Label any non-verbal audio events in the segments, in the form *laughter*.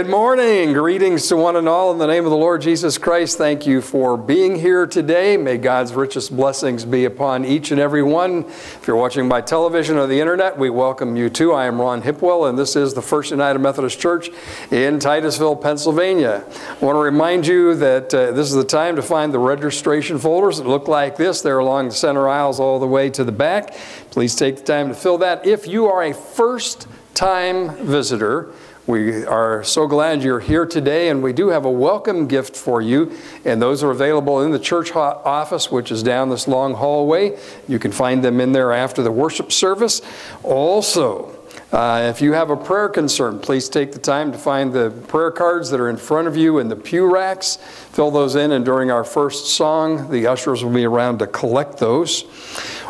Good morning. Greetings to one and all in the name of the Lord Jesus Christ. Thank you for being here today. May God's richest blessings be upon each and every one. If you're watching by television or the internet, we welcome you too. I am Ron Hipwell, and this is the First United Methodist Church in Titusville, Pennsylvania. I want to remind you that uh, this is the time to find the registration folders that look like this. They're along the center aisles all the way to the back. Please take the time to fill that. If you are a first time visitor, we are so glad you're here today, and we do have a welcome gift for you. And those are available in the church office, which is down this long hallway. You can find them in there after the worship service. Also, uh, if you have a prayer concern, please take the time to find the prayer cards that are in front of you in the pew racks. Fill those in, and during our first song, the ushers will be around to collect those.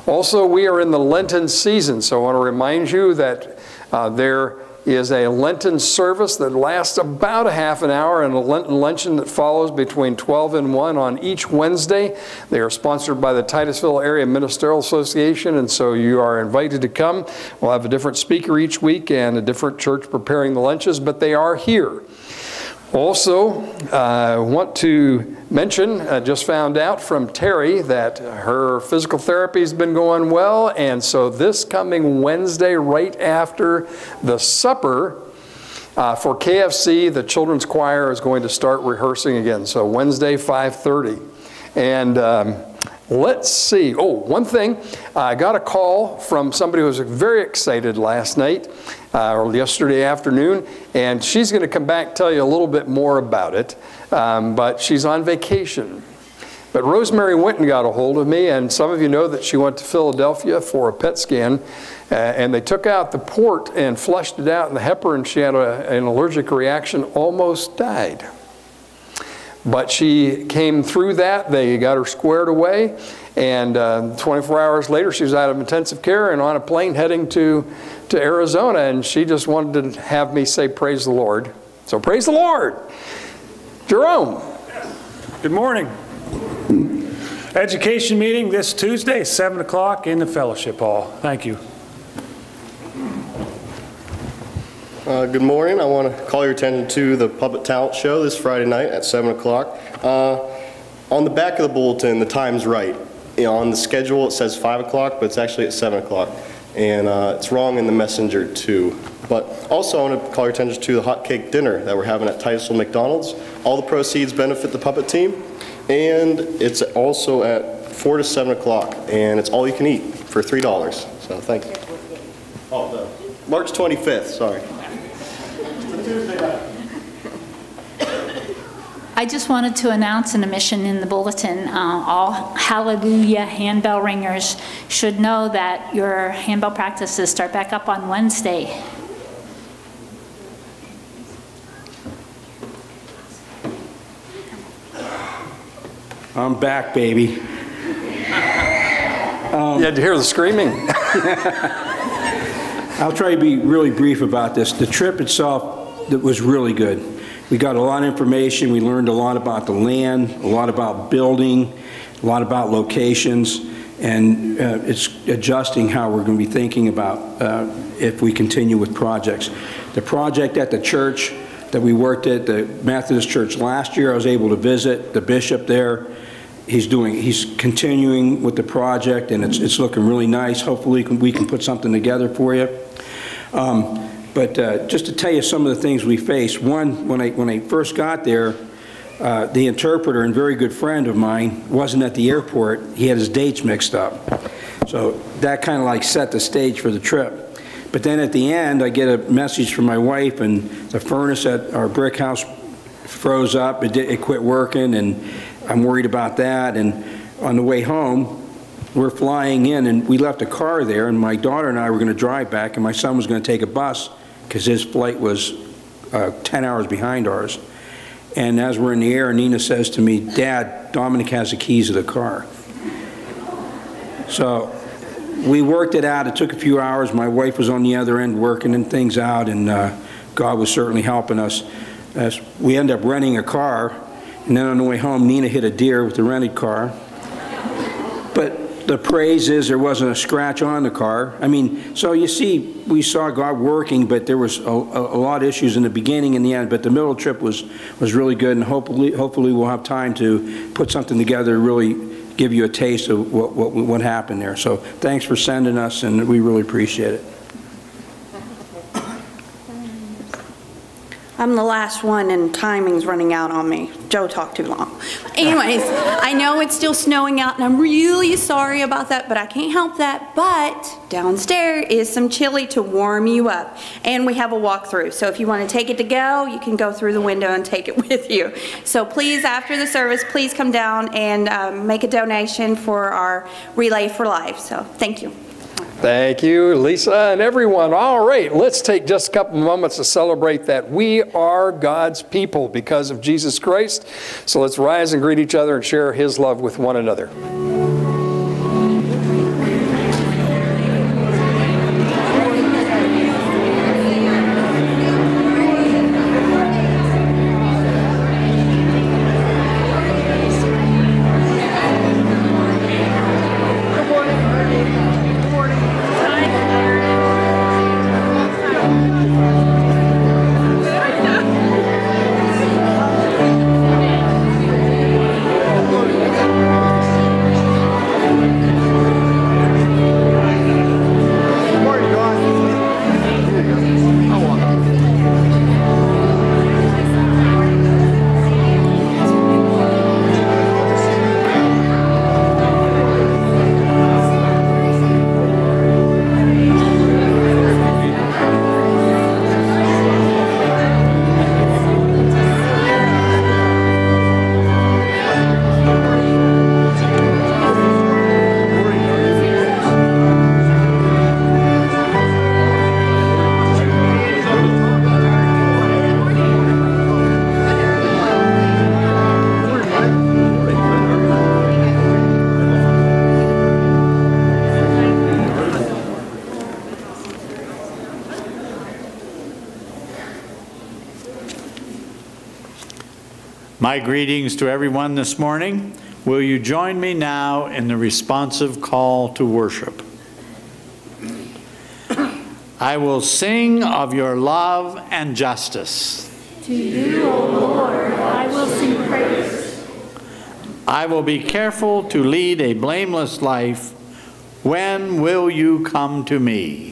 Also, we are in the Lenten season, so I want to remind you that uh, there is a Lenten service that lasts about a half an hour and a Lenten luncheon that follows between 12 and 1 on each Wednesday. They are sponsored by the Titusville Area Ministerial Association, and so you are invited to come. We'll have a different speaker each week and a different church preparing the lunches, but they are here. Also, I uh, want to mention, I just found out from Terry that her physical therapy has been going well, and so this coming Wednesday, right after the supper, uh, for KFC, the children's choir is going to start rehearsing again. So Wednesday, 5:30, and. Um, Let's see. Oh, one thing. I got a call from somebody who was very excited last night uh, or yesterday afternoon, and she's going to come back tell you a little bit more about it. Um, but she's on vacation. But Rosemary went and got a hold of me, and some of you know that she went to Philadelphia for a PET scan, uh, and they took out the port and flushed it out, and the heparin, she had a, an allergic reaction, almost died. But she came through that. They got her squared away. And uh, 24 hours later, she was out of intensive care and on a plane heading to, to Arizona. And she just wanted to have me say, Praise the Lord. So, praise the Lord. Jerome. Good morning. Education meeting this Tuesday, 7 o'clock in the fellowship hall. Thank you. Uh, good morning. I want to call your attention to the Puppet Talent Show this Friday night at 7 o'clock. Uh, on the back of the bulletin, the time's right. You know, on the schedule, it says 5 o'clock, but it's actually at 7 o'clock. And uh, it's wrong in the messenger, too. But also, I want to call your attention to the hot cake dinner that we're having at Titusville McDonald's. All the proceeds benefit the puppet team. And it's also at 4 to 7 o'clock. And it's all you can eat for $3. So thank you. Oh, March 25th, sorry. I just wanted to announce an omission in the bulletin. Uh, all Hallelujah handbell ringers should know that your handbell practices start back up on Wednesday. I'm back, baby. Um, you had to hear the screaming. *laughs* I'll try to be really brief about this. The trip itself that was really good. We got a lot of information. We learned a lot about the land, a lot about building, a lot about locations, and uh, it's adjusting how we're going to be thinking about uh, if we continue with projects. The project at the church that we worked at, the Methodist Church last year, I was able to visit the bishop there. He's doing, he's continuing with the project, and it's, it's looking really nice. Hopefully, we can, put something together for you. Um, but uh, just to tell you some of the things we faced, one, when I, when I first got there, uh, the interpreter and very good friend of mine wasn't at the airport. He had his dates mixed up. So that kind of like set the stage for the trip. But then at the end, I get a message from my wife, and the furnace at our brick house froze up. It, did, it quit working, and I'm worried about that. And on the way home, we're flying in, and we left a car there, and my daughter and I were going to drive back, and my son was going to take a bus because his flight was uh, 10 hours behind ours. And as we're in the air, Nina says to me, Dad, Dominic has the keys of the car. So we worked it out. It took a few hours. My wife was on the other end working things out, and uh, God was certainly helping us. As we ended up renting a car, and then on the way home, Nina hit a deer with the rented car. But the praise is there wasn't a scratch on the car. I mean, so you see, we saw God working, but there was a, a a lot of issues in the beginning and the end, but the middle trip was, was really good, and hopefully, hopefully we'll have time to put something together, to really give you a taste of what, what, what happened there. So thanks for sending us, and we really appreciate it. I'm the last one and timing's running out on me. Joe talked too long. Anyways, *laughs* I know it's still snowing out and I'm really sorry about that, but I can't help that. But downstairs is some chili to warm you up. And we have a walkthrough. So if you want to take it to go, you can go through the window and take it *laughs* with you. So please, after the service, please come down and um, make a donation for our Relay for Life. So thank you. Thank you, Lisa and everyone. All right, let's take just a couple moments to celebrate that we are God's people because of Jesus Christ. So let's rise and greet each other and share his love with one another. My greetings to everyone this morning. Will you join me now in the responsive call to worship? I will sing of your love and justice. To you, O Lord, I will sing praise. I will be careful to lead a blameless life. When will you come to me?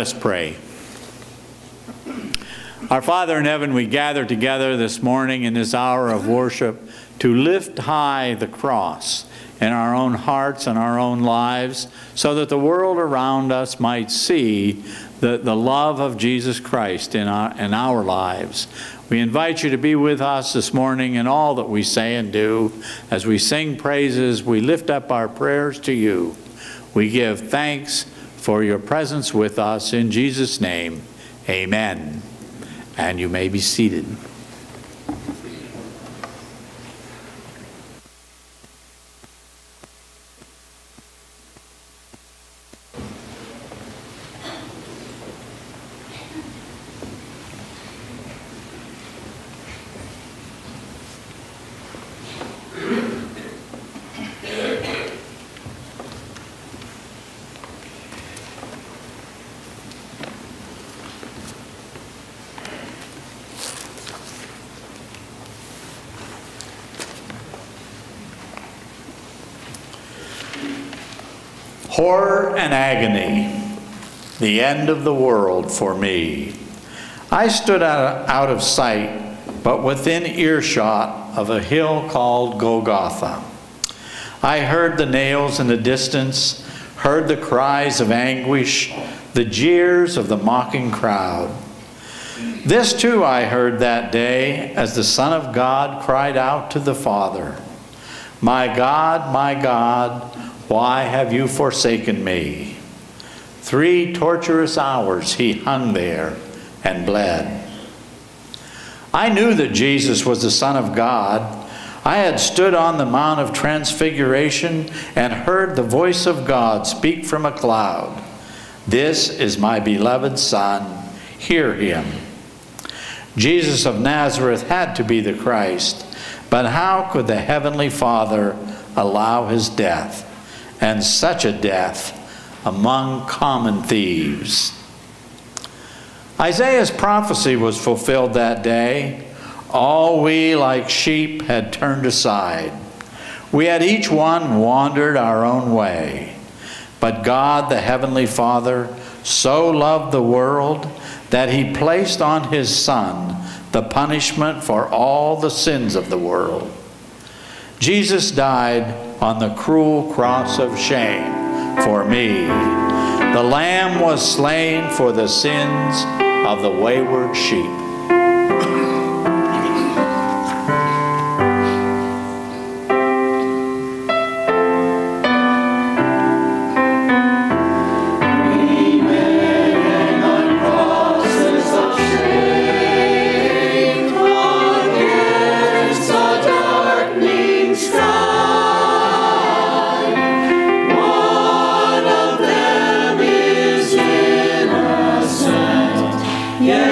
Us pray. Our Father in heaven, we gather together this morning in this hour of worship to lift high the cross in our own hearts and our own lives so that the world around us might see the, the love of Jesus Christ in our, in our lives. We invite you to be with us this morning in all that we say and do. As we sing praises, we lift up our prayers to you. We give thanks for your presence with us in Jesus' name. Amen and you may be seated. And agony, the end of the world for me. I stood out of sight, but within earshot of a hill called Golgotha. I heard the nails in the distance, heard the cries of anguish, the jeers of the mocking crowd. This too I heard that day as the Son of God cried out to the Father, My God, my God, why have you forsaken me? Three torturous hours he hung there and bled. I knew that Jesus was the Son of God. I had stood on the Mount of Transfiguration and heard the voice of God speak from a cloud This is my beloved Son, hear him. Jesus of Nazareth had to be the Christ, but how could the Heavenly Father allow his death? And such a death among common thieves. Isaiah's prophecy was fulfilled that day. All we like sheep had turned aside. We had each one wandered our own way. But God, the Heavenly Father, so loved the world that he placed on his Son the punishment for all the sins of the world. Jesus died on the cruel cross of shame for me. The Lamb was slain for the sins of the wayward sheep. He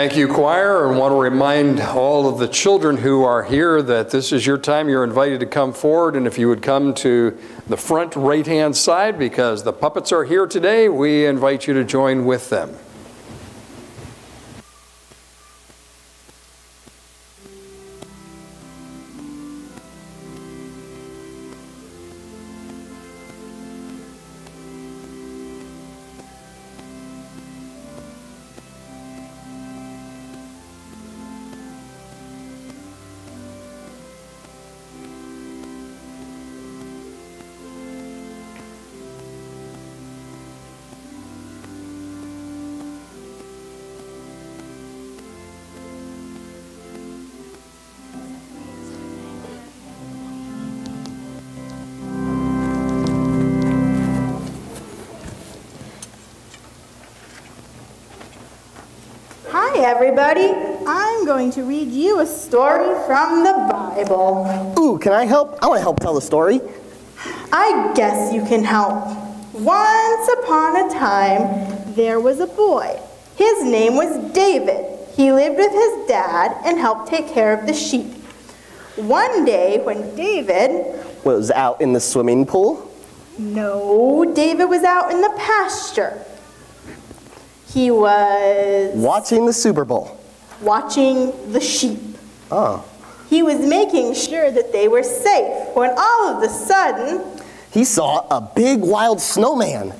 Thank you, choir, and want to remind all of the children who are here that this is your time. You're invited to come forward, and if you would come to the front right-hand side because the puppets are here today, we invite you to join with them. Everybody. I'm going to read you a story from the Bible. Ooh, can I help? I want to help tell the story. I guess you can help. Once upon a time, there was a boy. His name was David. He lived with his dad and helped take care of the sheep. One day, when David, Was out in the swimming pool. no, David was out in the pasture. He was Watching the Super Bowl. watching the sheep. Oh. He was making sure that they were safe when all of a sudden, He saw a big wild snowman.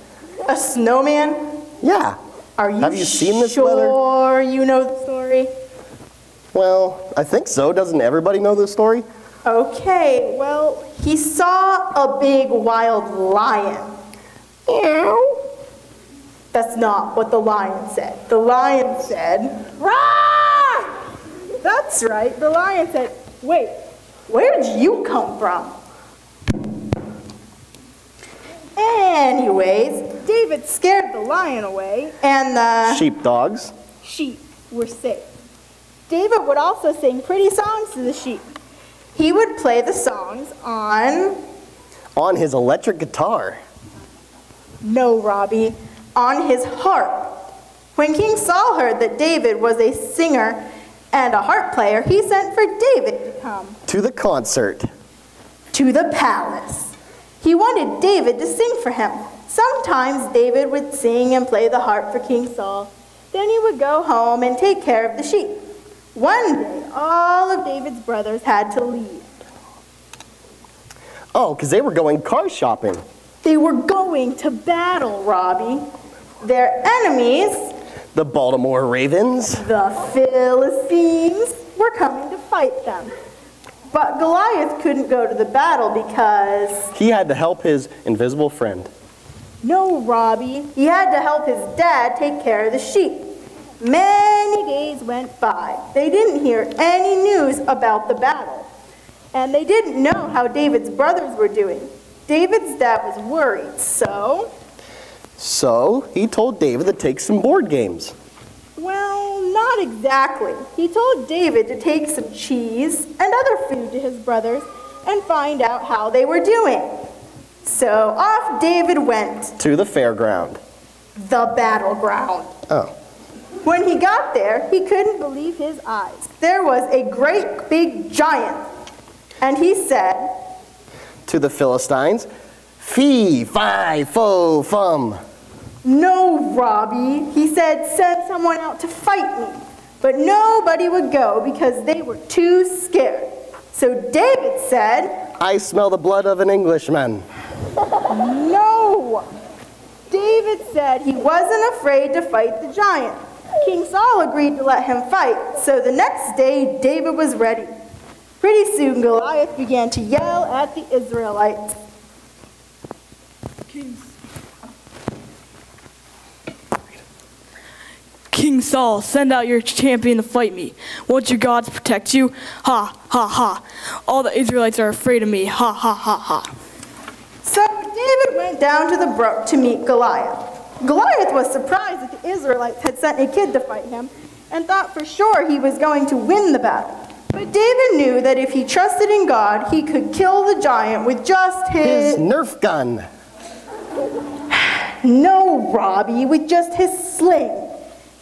a snowman. Yeah. Are you, Have you seen this sure weather? you know the story? Well, I think so. Doesn't everybody know this story? Okay, well, he saw a big wild lion. Meow. That's not what the lion said. The lion said, Rah! That's right, the lion said, Wait, where did you come from? Anyways, David scared the lion away, and the Sheepdogs. sheep were safe. David would also sing pretty songs to the sheep. He would play the songs on, On his electric guitar. no, Robbie, on his harp. When King Saul heard that David was a singer and a harp player, he sent for David to come To the concert. to the palace. He wanted David to sing for him. Sometimes David would sing and play the harp for King Saul. Then he would go home and take care of the sheep. One day, all of David's brothers had to leave. Oh, because they were going car shopping. They were going to battle, Robbie. Their enemies, The Baltimore Ravens. the Philistines, were coming to fight them. But Goliath couldn't go to the battle because He had to help his invisible friend. No, Robbie. He had to help his dad take care of the sheep. Many days went by. They didn't hear any news about the battle. And they didn't know how David's brothers were doing. David's dad was worried, so, So he told David to take some board games. well, not exactly. He told David to take some cheese and other food to his brothers and find out how they were doing. So off David went, To the fairground. the battleground. Oh. When he got there, he couldn't believe his eyes. There was a great big giant. And he said, To the Philistines. Fee, fi, fo, fum. No, Robbie. He said, send someone out to fight me. But nobody would go because they were too scared. So David said, I smell the blood of an Englishman. *laughs* No. David said he wasn't afraid to fight the giant. King Saul agreed to let him fight. So the next day, David was ready. Pretty soon, Goliath began to yell at the Israelites. King Saul, send out your champion to fight me. Won't your gods protect you? Ha, ha, ha. All the Israelites are afraid of me. Ha, ha, ha, ha. So David went down to the brook to meet Goliath. Goliath was surprised that the Israelites had sent a kid to fight him and thought for sure he was going to win the battle. But David knew that if he trusted in God, he could kill the giant with just His his. Nerf gun. *sighs* No, Robbie, with just his sling.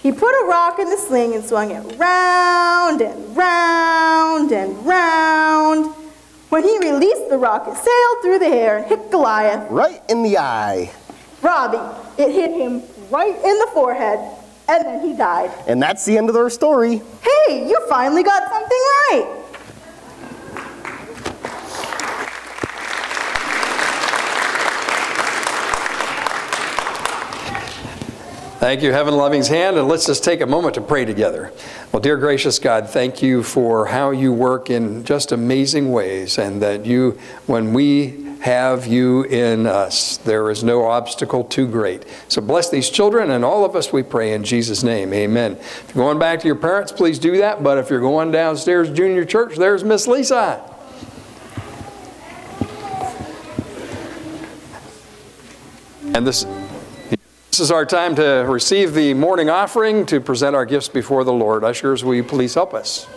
He put a rock in the sling and swung it round and round and round. When he released the rock, it sailed through the air and hit Goliath. Right in the eye. Robbie, it hit him right in the forehead, and then he died. And that's the end of their story. Hey, you finally got something right. Thank you, Heaven Loving's Hand, and let's just take a moment to pray together. Well, dear gracious God, thank you for how you work in just amazing ways, and that you, when we have you in us, there is no obstacle too great. So bless these children and all of us, we pray in Jesus' name. Amen. If you're going back to your parents, please do that, but if you're going downstairs junior church, there's Miss Lisa. And this. This is our time to receive the morning offering to present our gifts before the Lord. Ushers, will you please help us?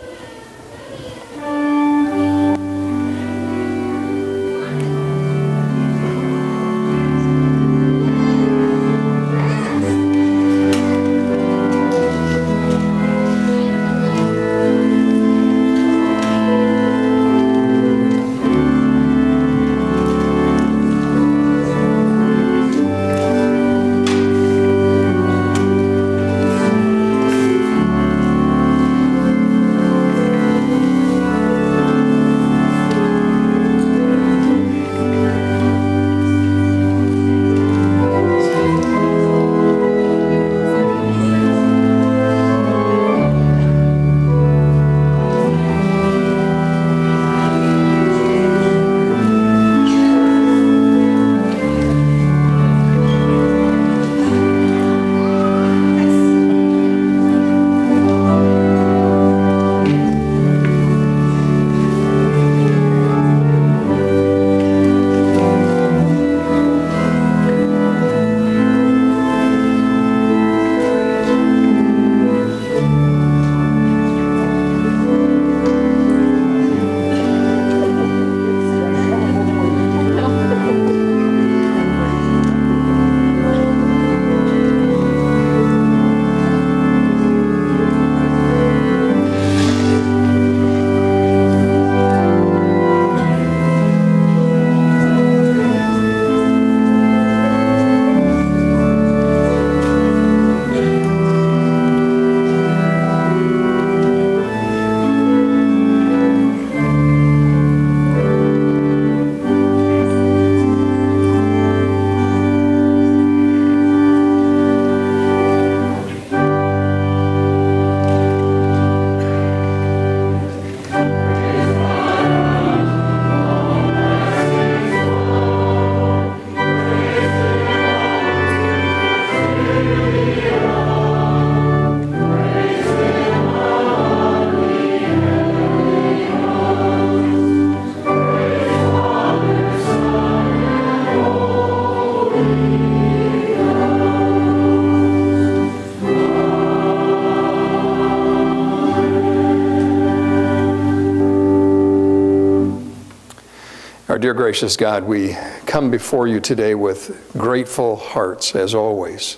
Dear gracious God, we come before you today with grateful hearts, as always.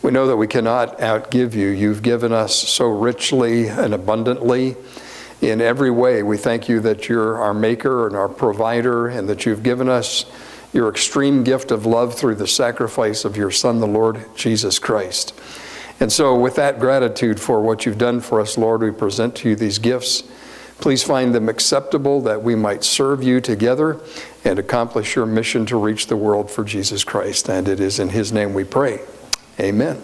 We know that we cannot outgive you. You've given us so richly and abundantly in every way. We thank you that you're our maker and our provider, and that you've given us your extreme gift of love through the sacrifice of your Son, the Lord Jesus Christ. And so, with that gratitude for what you've done for us, Lord, we present to you these gifts. Please find them acceptable that we might serve you together and accomplish your mission to reach the world for Jesus Christ. And it is in his name we pray. Amen.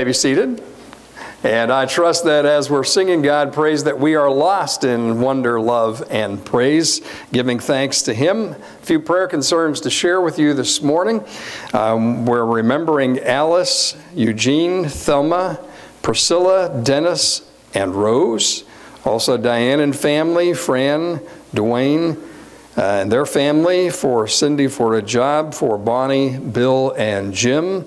May be seated. And I trust that as we're singing God praise, that we are lost in wonder, love, and praise, giving thanks to Him. A few prayer concerns to share with you this morning. Um, we're remembering Alice, Eugene, Thelma, Priscilla, Dennis, and Rose. Also, Diane and family, Fran, Dwayne, uh, and their family, for Cindy for a job, for Bonnie, Bill, and Jim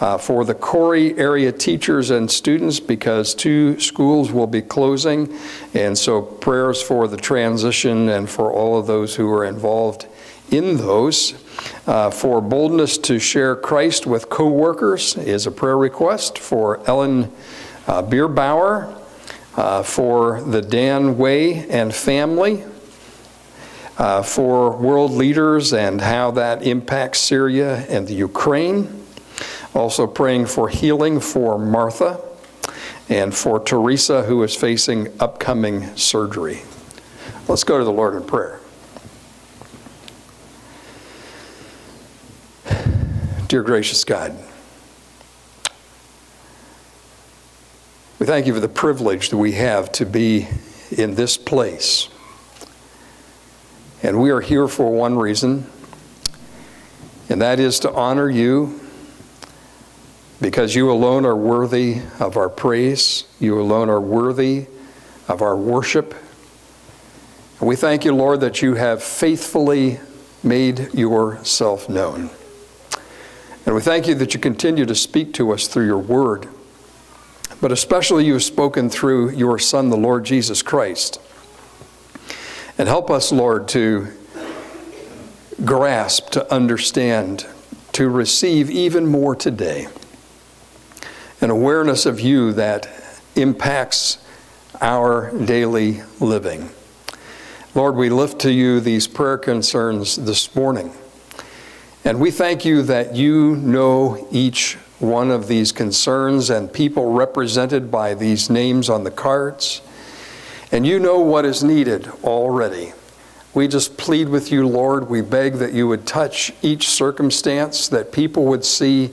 uh, for the Corry area teachers and students because two schools will be closing. And so prayers for the transition and for all of those who are involved in those. Uh, for boldness to share Christ with co-workers is a prayer request for Ellen uh, Bierbauer, uh, for the Dan Way and family, uh, for world leaders and how that impacts Syria and the Ukraine. Also praying for healing for Martha and for Teresa, who is facing upcoming surgery. Let's go to the Lord in prayer. Dear gracious God, we thank you for the privilege that we have to be in this place. And we are here for one reason, and that is to honor you because you alone are worthy of our praise. You alone are worthy of our worship. We thank you, Lord, that you have faithfully made yourself known. And we thank you that you continue to speak to us through your word, but especially you have spoken through your Son, the Lord Jesus Christ. And help us, Lord, to grasp, to understand, to receive even more today an awareness of you that impacts our daily living. Lord, we lift to you these prayer concerns this morning. And we thank you that you know each one of these concerns and people represented by these names on the cards. And you know what is needed already. We just plead with you, Lord. We beg that you would touch each circumstance, that people would see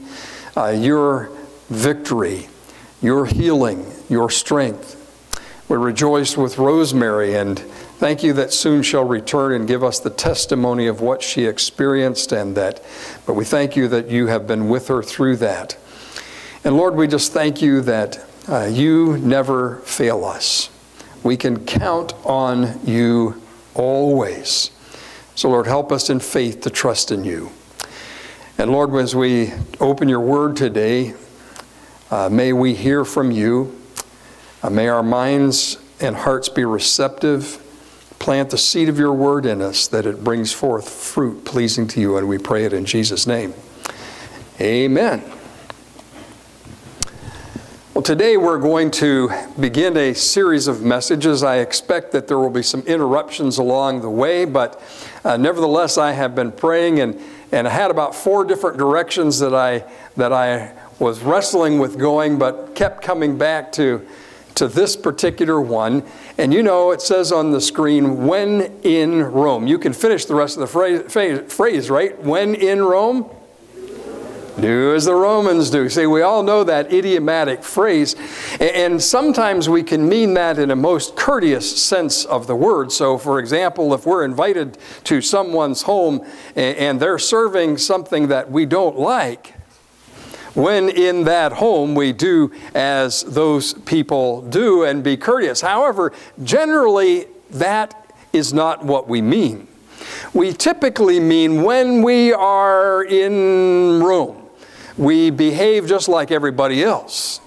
uh, your victory, your healing, your strength. We rejoice with Rosemary and thank you that soon shall return and give us the testimony of what she experienced and that, but we thank you that you have been with her through that. And Lord, we just thank you that uh, you never fail us. We can count on you always. So, Lord, help us in faith to trust in you. And Lord, as we open your word today, uh, may we hear from you. Uh, may our minds and hearts be receptive. Plant the seed of your word in us that it brings forth fruit pleasing to you, and we pray it in Jesus' name. Amen. Well, today we're going to begin a series of messages. I expect that there will be some interruptions along the way, but uh, nevertheless, I have been praying and, and I had about four different directions that I, that I was wrestling with going, but kept coming back to, to this particular one. And you know, it says on the screen, when in Rome. You can finish the rest of the phrase, phrase right? When in Rome? Do as the Romans do. See, we all know that idiomatic phrase, and sometimes we can mean that in a most courteous sense of the word. So, for example, if we're invited to someone's home and they're serving something that we don't like, when in that home we do as those people do and be courteous. However, generally that is not what we mean. We typically mean when we are in Rome, we behave just like everybody else.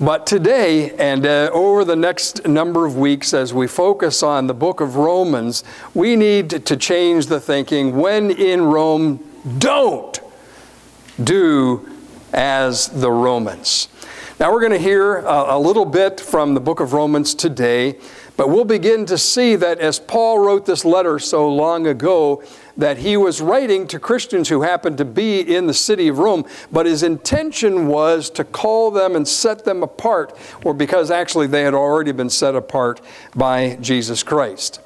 But today and uh, over the next number of weeks, as we focus on the book of Romans, we need to change the thinking. When in Rome, don't do as the Romans. Now we're going to hear a, a, little bit from the book of Romans today, but we'll begin to see that as Paul wrote this letter so long ago, that he was writing to Christians who happened to be in the city of Rome, but his intention was to call them and set them apart, or because actually they had already been set apart by Jesus Christ.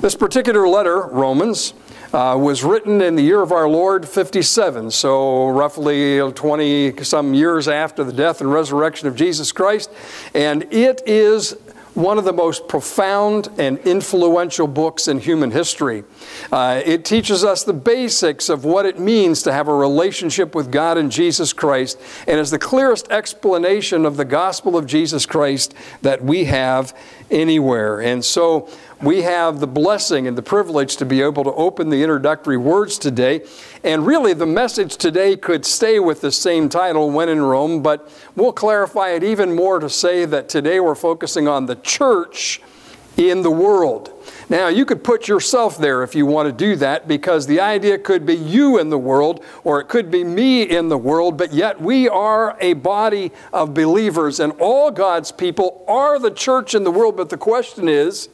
This particular letter, Romans, uh, was written in the year of our Lord 57, so roughly 20 some years after the death and resurrection of Jesus Christ. And it is one of the most profound and influential books in human history. Uh, it teaches us the basics of what it means to have a relationship with God and Jesus Christ, and is the clearest explanation of the gospel of Jesus Christ that we have anywhere. And so we have the blessing and the privilege to be able to open the introductory words today. And really, the message today could stay with the same title, When in Rome, but we'll clarify it even more to say that today we're focusing on the church in the world. Now, you could put yourself there if you want to do that because the idea could be you in the world or it could be me in the world, but yet we are a body of believers and all God's people are the church in the world. But the question is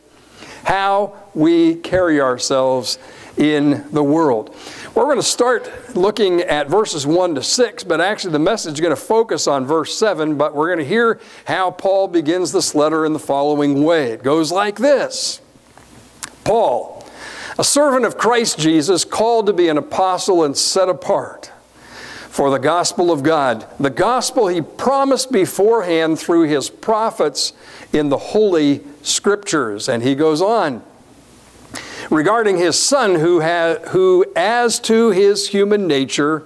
how we carry ourselves in the world. We're going to start looking at verses 1 to 6, but actually the message is going to focus on verse 7, but we're going to hear how Paul begins this letter in the following way. It goes like this Paul, a servant of Christ Jesus, called to be an apostle and set apart for the gospel of God, the gospel he promised beforehand through his prophets in the Holy Scriptures. And he goes on regarding his son, who, had, who as to his human nature,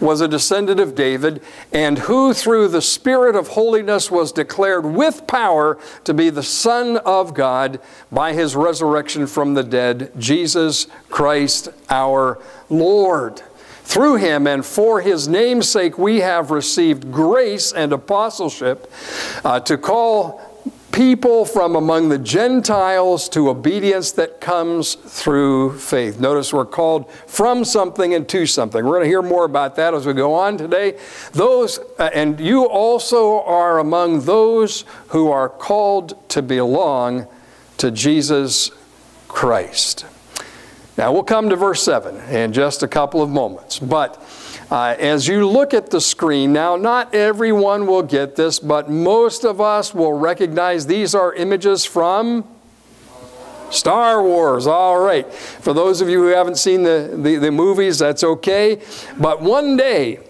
was a descendant of David, and who through the Spirit of holiness was declared with power to be the Son of God by his resurrection from the dead, Jesus Christ our Lord. Through him and for his name's sake, we have received grace and apostleship uh, to call people from among the Gentiles to obedience that comes through faith. Notice we're called from something and to something. We're going to hear more about that as we go on today. Those, uh, and you also are among those who are called to belong to Jesus Christ. Now we'll come to verse 7 in just a couple of moments, but uh, as you look at the screen, now not everyone will get this, but most of us will recognize these are images from Star Wars. All right. For those of you who haven't seen the, the, the movies, that's okay. But one day,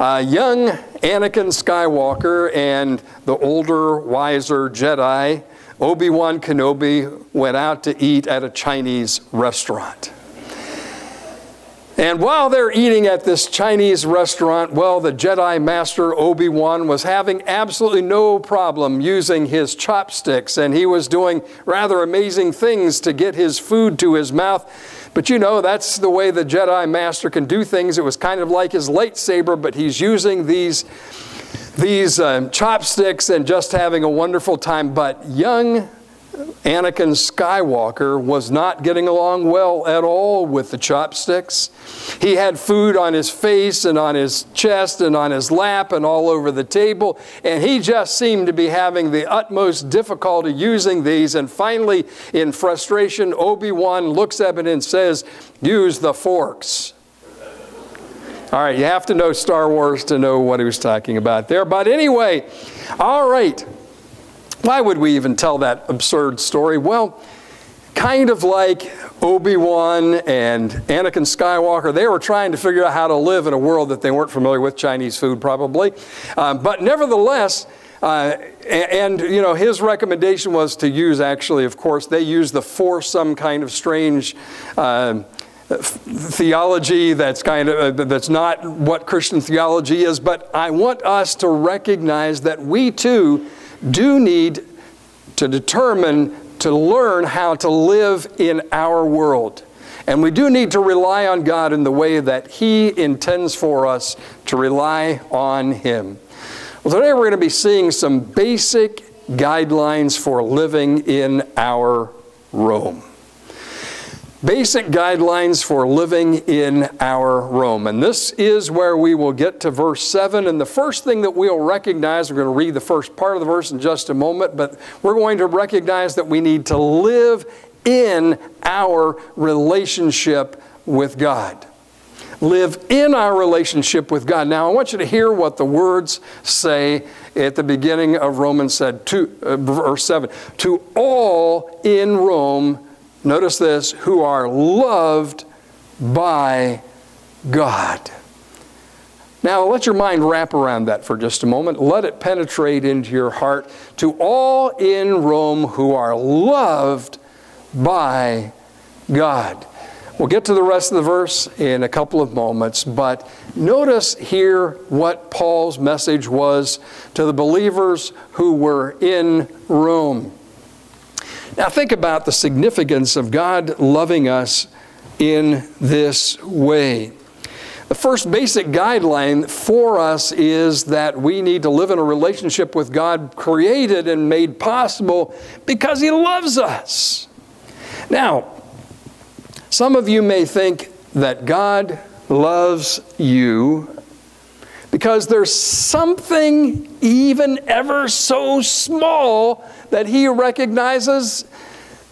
uh, young Anakin Skywalker and the older, wiser Jedi, Obi-Wan Kenobi, went out to eat at a Chinese restaurant. And while they're eating at this Chinese restaurant, well, the Jedi Master Obi Wan was having absolutely no problem using his chopsticks, and he was doing rather amazing things to get his food to his mouth. But you know, that's the way the Jedi Master can do things. It was kind of like his lightsaber, but he's using these, these um, chopsticks and just having a wonderful time. But young Anakin Skywalker was not getting along well at all with the chopsticks. He had food on his face and on his chest and on his lap and all over the table, and he just seemed to be having the utmost difficulty using these. And finally, in frustration, Obi Wan looks at him and says, Use the forks. All right, you have to know Star Wars to know what he was talking about there. But anyway, all right. Why would we even tell that absurd story? Well, kind of like Obi-Wan and Anakin Skywalker, they were trying to figure out how to live in a world that they weren't familiar with, Chinese food probably. Um, but nevertheless, uh, and, you know, his recommendation was to use actually, of course, they use the Force, some kind of strange uh, theology that's kind of uh, that's not what Christian theology is. But I want us to recognize that we too do need to determine to learn how to live in our world. And we do need to rely on God in the way that He intends for us to rely on Him. Well, today we're going to be seeing some basic guidelines for living in our Rome basic guidelines for living in our Rome. And this is where we will get to verse 7. And the first thing that we'll recognize, we're going to read the first part of the verse in just a moment, but we're going to recognize that we need to live in our relationship with God. Live in our relationship with God. Now, I want you to hear what the words say at the beginning of Romans said, to, uh, verse 7. To all in Rome, notice this, who are loved by God. Now, let your mind wrap around that for just a moment. Let it penetrate into your heart. To all in Rome who are loved by God. We'll get to the rest of the verse in a couple of moments, but notice here what Paul's message was to the believers who were in Rome. Now, think about the significance of God loving us in this way. The first basic guideline for us is that we need to live in a relationship with God created and made possible because He loves us. Now, some of you may think that God loves you because there's something even ever so small that He recognizes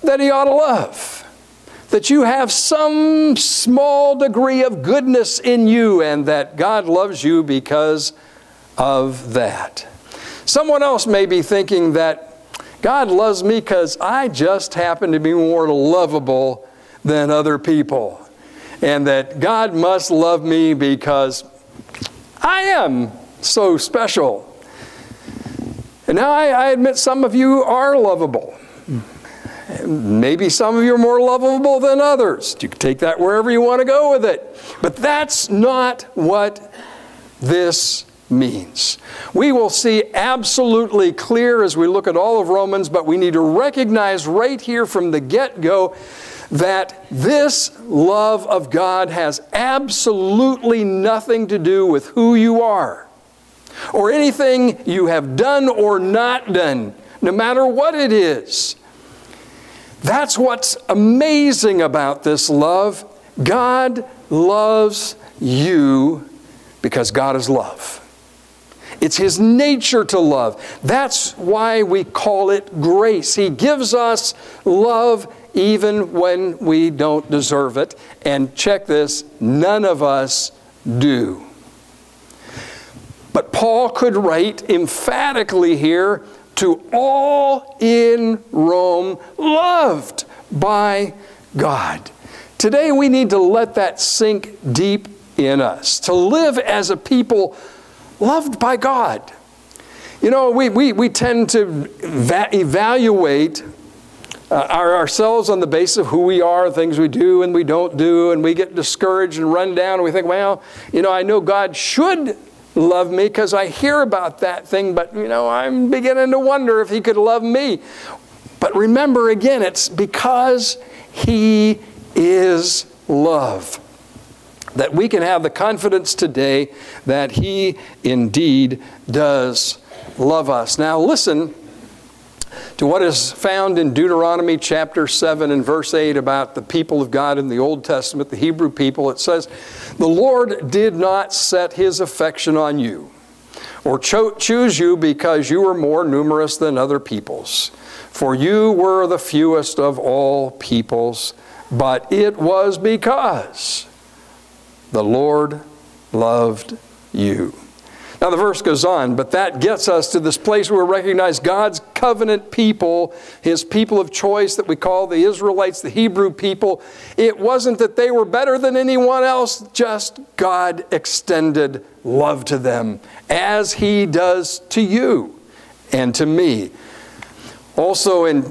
that He ought to love. That you have some small degree of goodness in you and that God loves you because of that. Someone else may be thinking that God loves me because I just happen to be more lovable than other people. And that God must love me because I am so special. And now I, I admit some of you are lovable. Maybe some of you are more lovable than others. You can take that wherever you want to go with it. But that's not what this means. We will see absolutely clear as we look at all of Romans, but we need to recognize right here from the get go that this love of God has absolutely nothing to do with who you are or anything you have done or not done, no matter what it is. That's what's amazing about this love. God loves you because God is love. It's His nature to love. That's why we call it grace. He gives us love even when we don't deserve it. And check this none of us do. But Paul could write emphatically here to all in Rome loved by God. Today we need to let that sink deep in us, to live as a people loved by God. You know, we, we, we tend to evaluate uh, our, ourselves on the basis of who we are, things we do and we don't do, and we get discouraged and run down, and we think, well, you know, I know God should love me because I hear about that thing, but, you know, I'm beginning to wonder if He could love me. But remember again, it's because He is love that we can have the confidence today that He indeed does love us. Now, listen to what is found in Deuteronomy chapter 7 and verse 8 about the people of God in the Old Testament, the Hebrew people. It says, The Lord did not set his affection on you or cho- choose you because you were more numerous than other peoples, for you were the fewest of all peoples, but it was because the Lord loved you. Now, the verse goes on, but that gets us to this place where we recognize God's covenant people, His people of choice that we call the Israelites, the Hebrew people. It wasn't that they were better than anyone else, just God extended love to them, as He does to you and to me. Also in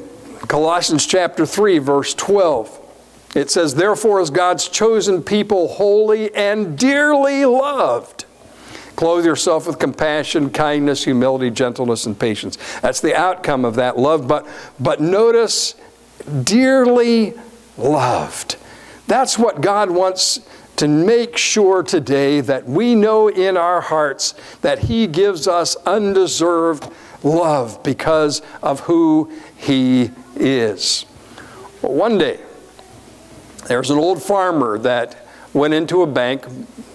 Colossians chapter 3, verse 12, it says, Therefore, as God's chosen people, holy and dearly loved, Clothe yourself with compassion, kindness, humility, gentleness, and patience. That's the outcome of that love. But, but notice, dearly loved. That's what God wants to make sure today that we know in our hearts that He gives us undeserved love because of who He is. One day, there's an old farmer that went into a bank,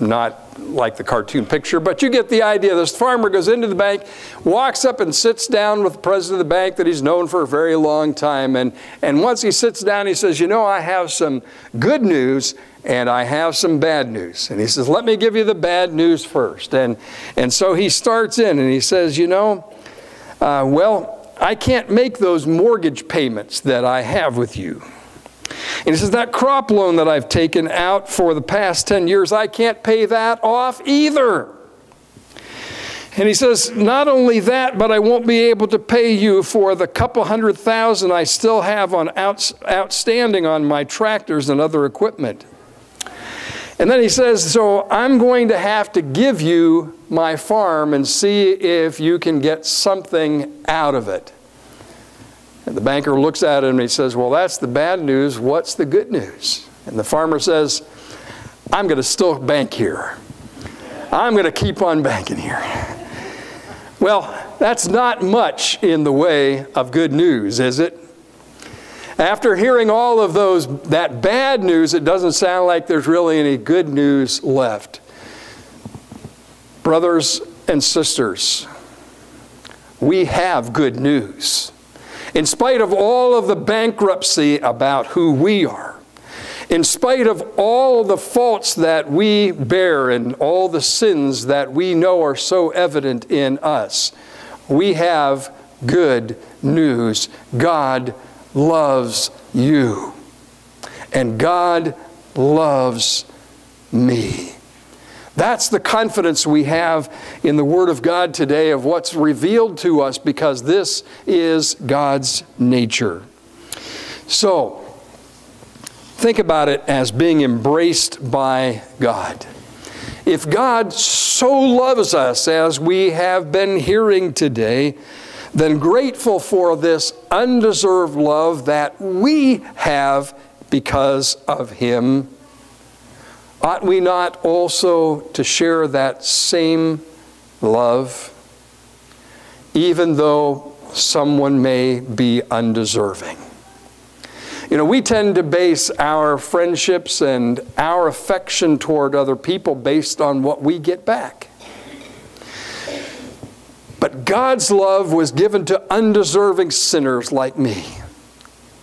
not like the cartoon picture, but you get the idea. This farmer goes into the bank, walks up and sits down with the president of the bank that he's known for a very long time. And, and once he sits down, he says, You know, I have some good news and I have some bad news. And he says, Let me give you the bad news first. And, and so he starts in and he says, You know, uh, well, I can't make those mortgage payments that I have with you. And he says, That crop loan that I've taken out for the past 10 years, I can't pay that off either. And he says, Not only that, but I won't be able to pay you for the couple hundred thousand I still have on outs, outstanding on my tractors and other equipment. And then he says, So I'm going to have to give you my farm and see if you can get something out of it. And the banker looks at him and he says, Well, that's the bad news. What's the good news? And the farmer says, I'm going to still bank here. I'm going to keep on banking here. Well, that's not much in the way of good news, is it? After hearing all of those that bad news, it doesn't sound like there's really any good news left. Brothers and sisters, we have good news. In spite of all of the bankruptcy about who we are, in spite of all the faults that we bear and all the sins that we know are so evident in us, we have good news. God loves you, and God loves me. That's the confidence we have in the Word of God today of what's revealed to us because this is God's nature. So, think about it as being embraced by God. If God so loves us as we have been hearing today, then grateful for this undeserved love that we have because of Him Ought we not also to share that same love, even though someone may be undeserving? You know, we tend to base our friendships and our affection toward other people based on what we get back. But God's love was given to undeserving sinners like me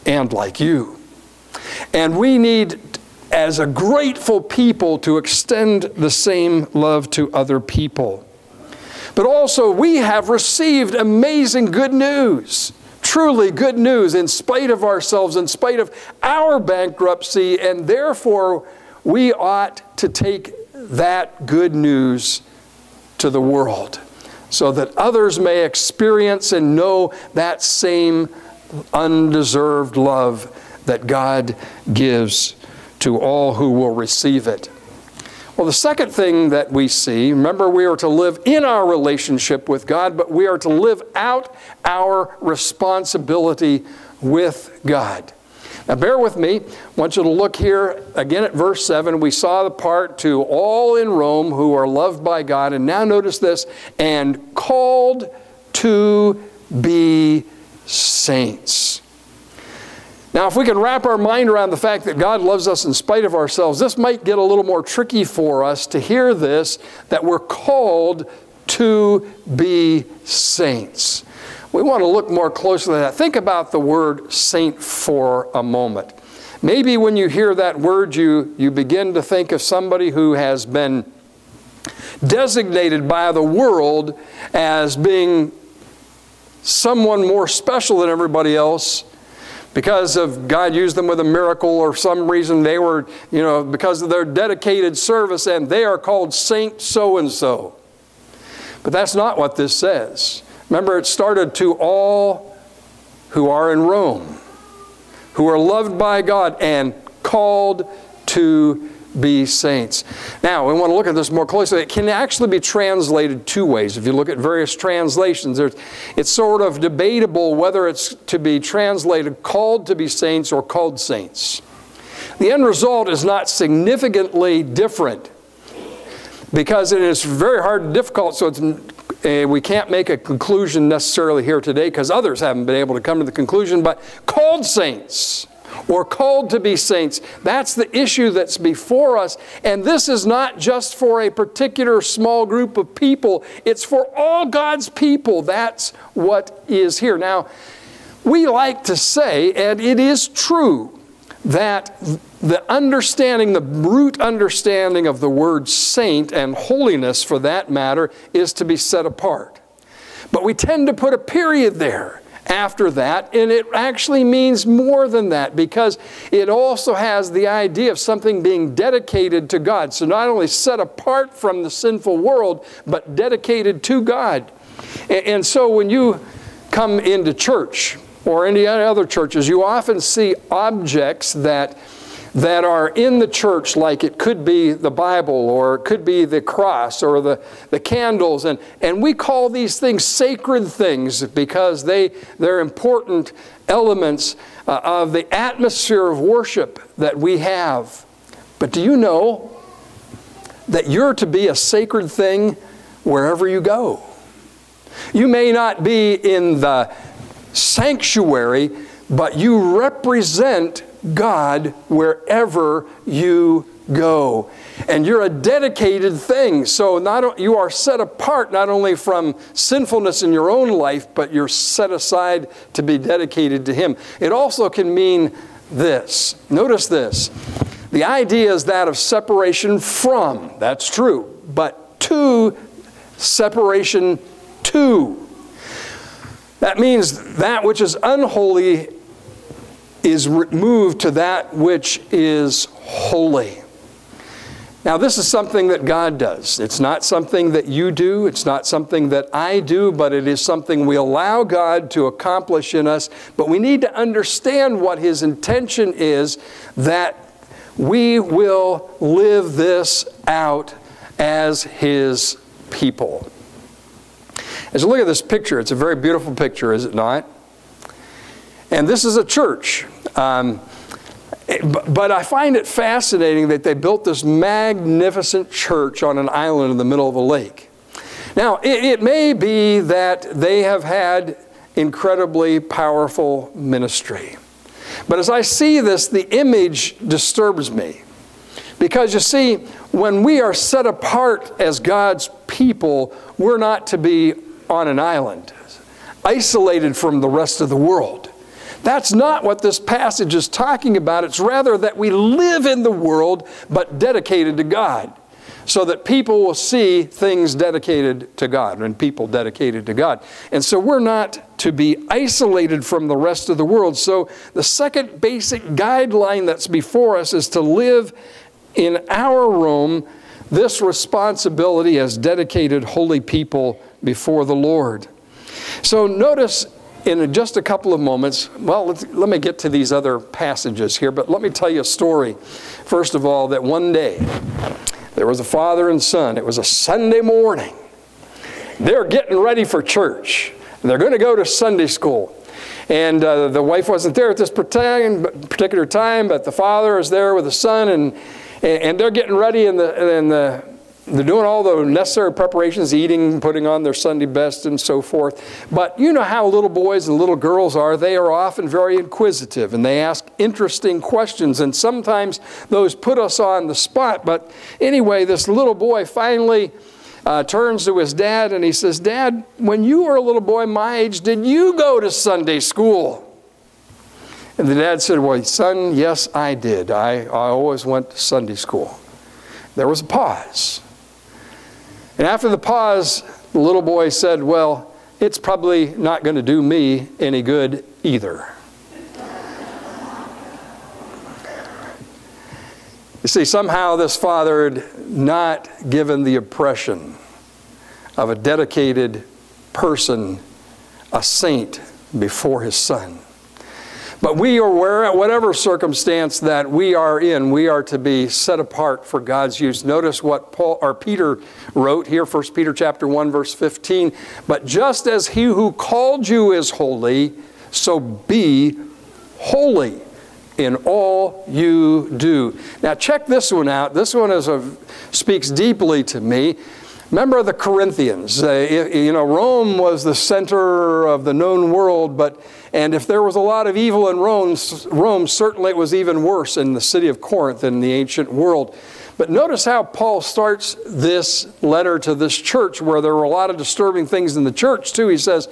and like you. And we need as a grateful people to extend the same love to other people. But also, we have received amazing good news. Truly good news in spite of ourselves, in spite of our bankruptcy, and therefore we ought to take that good news to the world so that others may experience and know that same undeserved love that God gives to all who will receive it. Well, the second thing that we see, remember, we are to live in our relationship with God, but we are to live out our responsibility with God. Now, bear with me. I want you to look here again at verse 7. We saw the part to all in Rome who are loved by God. And now notice this and called to be saints. Now, if we can wrap our mind around the fact that God loves us in spite of ourselves, this might get a little more tricky for us to hear this that we're called to be saints. We want to look more closely at that. Think about the word saint for a moment. Maybe when you hear that word, you, you begin to think of somebody who has been designated by the world as being someone more special than everybody else because of God used them with a miracle or some reason they were, you know, because of their dedicated service and they are called Saint so and so. But that's not what this says. Remember, it started to all who are in Rome, who are loved by God and called to be saints. Now, we want to look at this more closely. It can actually be translated two ways. If you look at various translations, it's sort of debatable whether it's to be translated called to be saints or called saints. The end result is not significantly different because it is very hard and difficult, so uh, we can't make a conclusion necessarily here today because others haven't been able to come to the conclusion, but called saints or called to be saints. That's the issue that's before us. And this is not just for a particular small group of people, it's for all God's people. That's what is here. Now, we like to say, and it is true, that the understanding, the root understanding of the word saint and holiness for that matter, is to be set apart. But we tend to put a period there after that, and it actually means more than that because it also has the idea of something being dedicated to God. So, not only set apart from the sinful world, but dedicated to God. And so, when you come into church or any other churches, you often see objects that that are in the church, like it could be the Bible or it could be the cross or the, the candles. And, and we call these things sacred things because they, they're important elements uh, of the atmosphere of worship that we have. But do you know that you're to be a sacred thing wherever you go? You may not be in the sanctuary, but you represent God wherever you go. And you're a dedicated thing. So not you are set apart not only from sinfulness in your own life, but you're set aside to be dedicated to him. It also can mean this. Notice this. The idea is that of separation from. That's true. But to separation to. That means that which is unholy is moved to that which is holy. Now, this is something that God does. It's not something that you do, it's not something that I do, but it is something we allow God to accomplish in us. But we need to understand what His intention is that we will live this out as His people. As you look at this picture, it's a very beautiful picture, is it not? And this is a church. Um, but I find it fascinating that they built this magnificent church on an island in the middle of a lake. Now, it, it may be that they have had incredibly powerful ministry. But as I see this, the image disturbs me. Because you see, when we are set apart as God's people, we're not to be on an island, isolated from the rest of the world. That's not what this passage is talking about. It's rather that we live in the world but dedicated to God so that people will see things dedicated to God and people dedicated to God. And so we're not to be isolated from the rest of the world. So the second basic guideline that's before us is to live in our room this responsibility as dedicated holy people before the Lord. So notice in just a couple of moments, well, let me get to these other passages here, but let me tell you a story. First of all, that one day there was a father and son. It was a Sunday morning. They're getting ready for church. They're going to go to Sunday school. And uh, the wife wasn't there at this particular time, but the father is there with the son, and, and they're getting ready, and the, and the they're doing all the necessary preparations, eating, putting on their Sunday best, and so forth. But you know how little boys and little girls are. They are often very inquisitive and they ask interesting questions, and sometimes those put us on the spot. But anyway, this little boy finally uh, turns to his dad and he says, Dad, when you were a little boy my age, did you go to Sunday school? And the dad said, Well, son, yes, I did. I, I always went to Sunday school. There was a pause. And after the pause, the little boy said, Well, it's probably not going to do me any good either. You see, somehow this father had not given the impression of a dedicated person, a saint, before his son. But we are aware, whatever circumstance that we are in, we are to be set apart for God's use. Notice what Paul or Peter wrote here, 1 Peter chapter 1, verse 15. But just as he who called you is holy, so be holy in all you do. Now check this one out. This one is a, speaks deeply to me. Remember the Corinthians. Uh, you know, Rome was the center of the known world, but and if there was a lot of evil in Rome, Rome certainly it was even worse in the city of Corinth than in the ancient world. But notice how Paul starts this letter to this church where there were a lot of disturbing things in the church too. He says,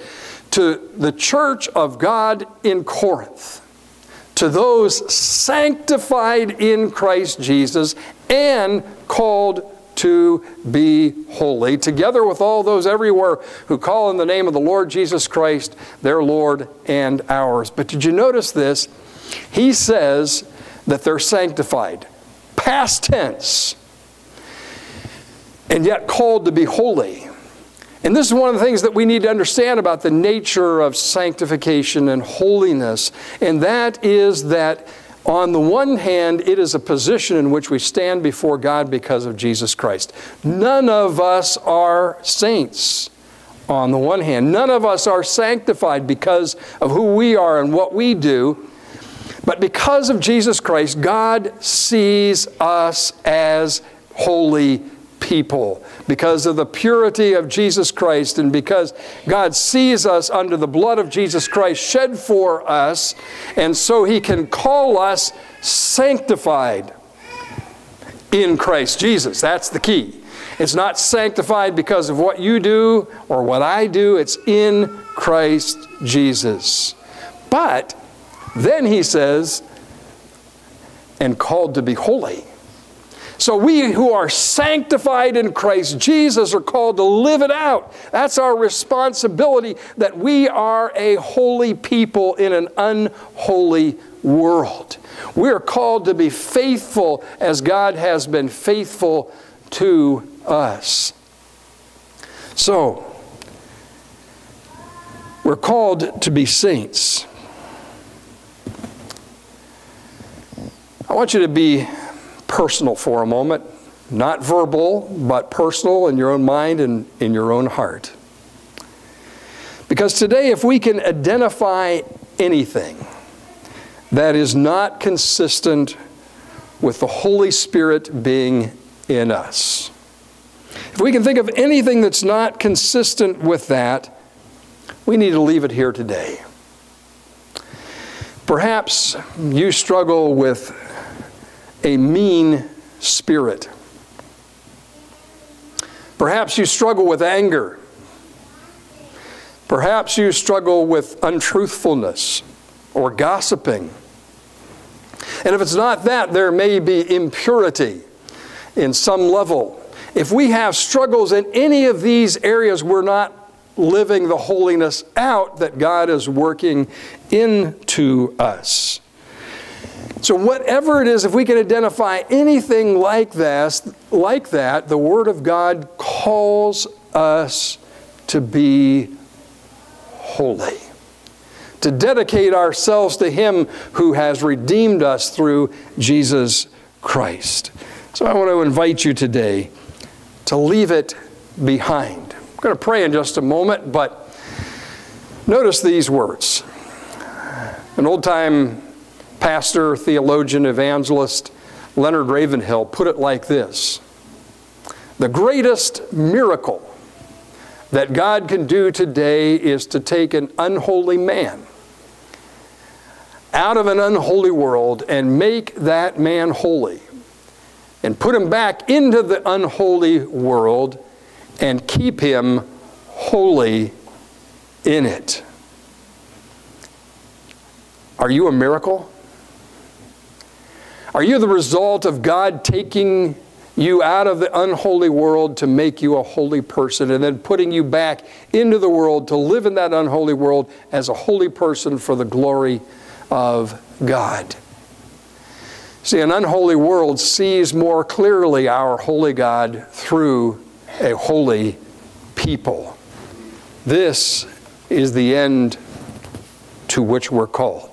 to the church of God in Corinth, to those sanctified in Christ Jesus and called to be holy, together with all those everywhere who call in the name of the Lord Jesus Christ, their Lord and ours. But did you notice this? He says that they're sanctified, past tense, and yet called to be holy. And this is one of the things that we need to understand about the nature of sanctification and holiness, and that is that on the one hand, it is a position in which we stand before God because of Jesus Christ. None of us are saints on the one hand. None of us are sanctified because of who we are and what we do. But because of Jesus Christ, God sees us as holy people because of the purity of Jesus Christ and because God sees us under the blood of Jesus Christ shed for us, and so He can call us sanctified in Christ Jesus. That's the key. It's not sanctified because of what you do or what I do, it's in Christ Jesus. But then He says, and called to be holy. So we who are sanctified in Christ Jesus are called to live it out. That's our responsibility that we are a holy people in an unholy world. We are called to be faithful as God has been faithful to us. So, we're called to be saints. I want you to be personal for a moment. Not verbal, but personal in your own mind and in your own heart. Because today, if we can identify anything that is not consistent with the Holy Spirit being in us, if we can think of anything that's not consistent with that, we need to leave it here today. Perhaps you struggle with a mean spirit. Perhaps you struggle with anger. Perhaps you struggle with untruthfulness or gossiping. And if it's not that, there may be impurity in some level. If we have struggles in any of these areas, we're not living the holiness out that God is working into us. So whatever it is, if we can identify anything like that, like that, the Word of God calls us to be holy. To dedicate ourselves to Him who has redeemed us through Jesus Christ. So I want to invite you today to leave it behind. I'm going to pray in just a moment, but notice these words. An old time pastor, theologian, evangelist Leonard Ravenhill put it like this The greatest miracle that God can do today is to take an unholy man out of an unholy world and make that man holy and put him back into the unholy world and keep him holy in it. Are you a miracle? Are you the result of God taking you out of the unholy world to make you a holy person and then putting you back into the world to live in that unholy world as a holy person for the glory of God? See, an unholy world sees more clearly our holy God through a holy people. This is the end to which we're called.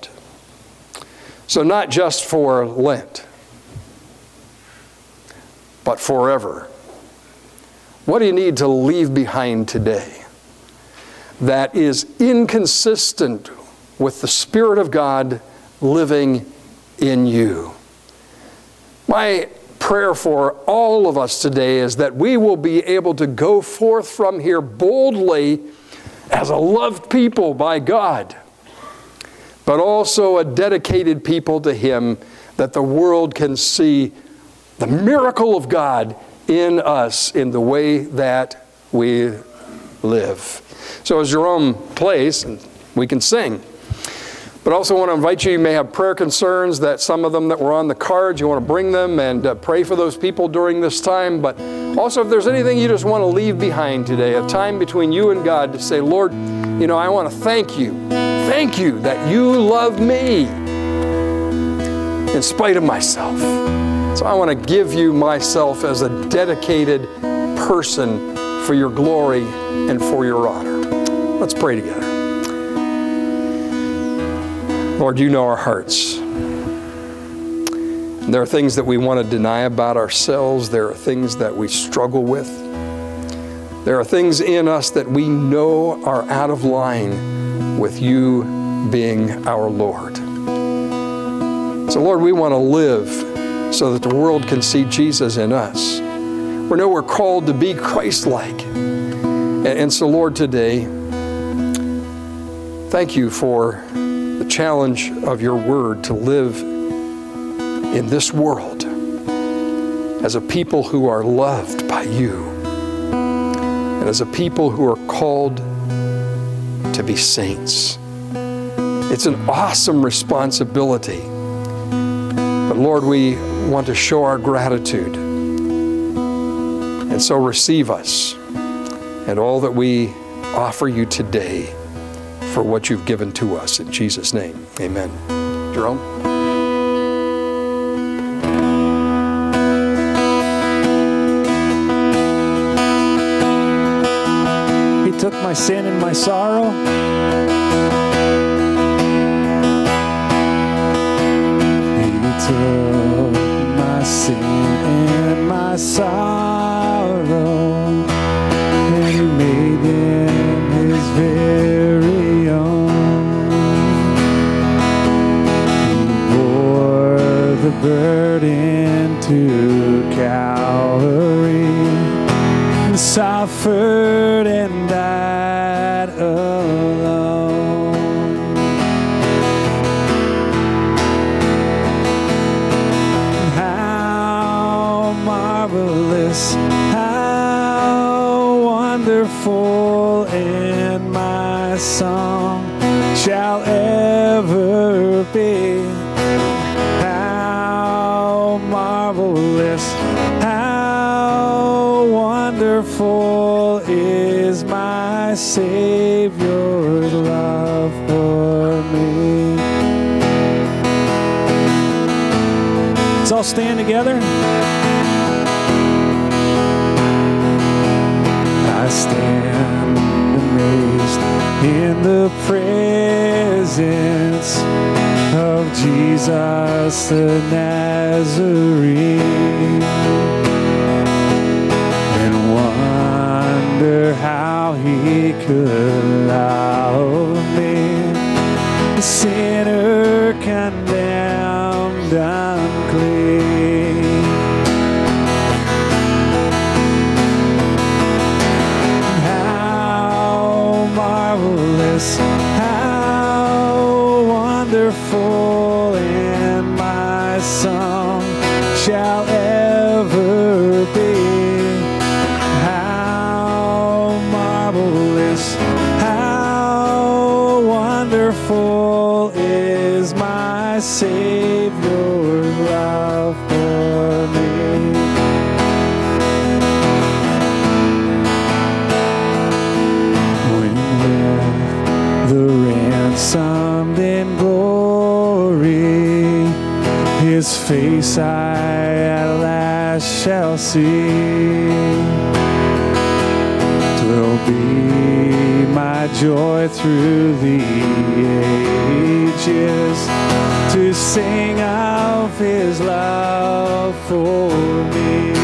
So, not just for Lent, but forever. What do you need to leave behind today that is inconsistent with the Spirit of God living in you? My prayer for all of us today is that we will be able to go forth from here boldly as a loved people by God but also a dedicated people to Him that the world can see the miracle of God in us in the way that we live. So, as Jerome plays, we can sing. But also want to invite you, you may have prayer concerns that some of them that were on the cards, you want to bring them and uh, pray for those people during this time. But also, if there's anything you just want to leave behind today, a time between you and God to say, Lord, you know, I want to thank you. Thank you that you love me in spite of myself. So I want to give you myself as a dedicated person for your glory and for your honor. Let's pray together. Lord, you know our hearts. There are things that we want to deny about ourselves. There are things that we struggle with. There are things in us that we know are out of line with you being our Lord. So, Lord, we want to live so that the world can see Jesus in us. We know we're called to be Christ like. And so, Lord, today, thank you for the challenge of your word to live in this world as a people who are loved by you and as a people who are called be saints. It's an awesome responsibility. But Lord, we want to show our gratitude. And so receive us and all that we offer you today for what you've given to us. In Jesus' name, amen. Jerome? Took my sin and my sorrow. And he took my sin and my sorrow, and he made them his very own. He bore the burden to Calvary and suffered and Savior's love for me. Let's all stand together. I stand amazed in the presence of Jesus the Nazarene could allow me, a face I at last shall see. Twill be my joy through the ages to sing of his love for me.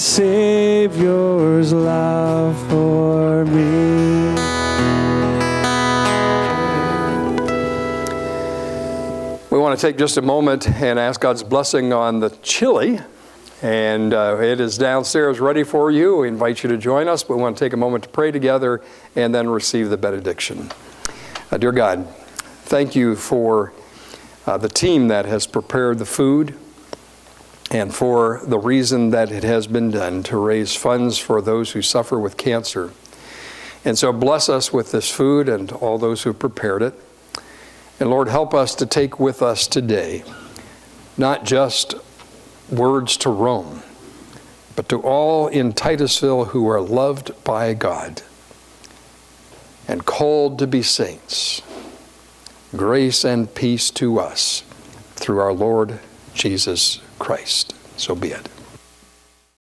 Savior's love for me. We want to take just a moment and ask God's blessing on the chili. And uh, it is downstairs ready for you. We invite you to join us. We want to take a moment to pray together and then receive the benediction. Uh, dear God, thank you for uh, the team that has prepared the food and for the reason that it has been done to raise funds for those who suffer with cancer. And so bless us with this food and all those who prepared it. And Lord, help us to take with us today not just words to Rome, but to all in Titusville who are loved by God and called to be saints. Grace and peace to us through our Lord Jesus Christ. So be it.